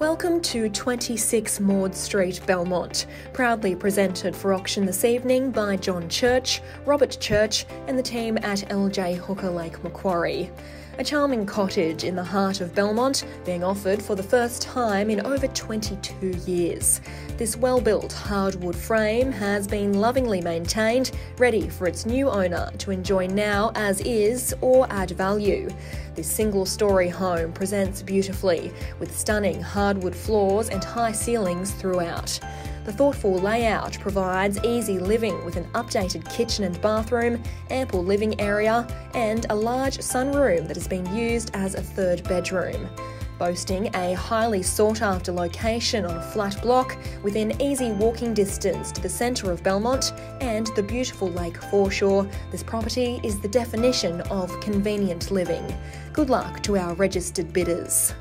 Welcome to 26 Maude Street, Belmont, proudly presented for auction this evening by John Church, Robert Church, and the team at LJ Hooker Lake Macquarie. A charming cottage in the heart of Belmont being offered for the first time in over 22 years. This well built hardwood frame has been lovingly maintained, ready for its new owner to enjoy now as is or add value. This single story home presents beautifully with stunning hardwood floors and high ceilings throughout. The thoughtful layout provides easy living with an updated kitchen and bathroom, ample living area, and a large sunroom that has been used as a third bedroom. Boasting a highly sought after location on a flat block within easy walking distance to the centre of Belmont and the beautiful lake foreshore, this property is the definition of convenient living. Good luck to our registered bidders.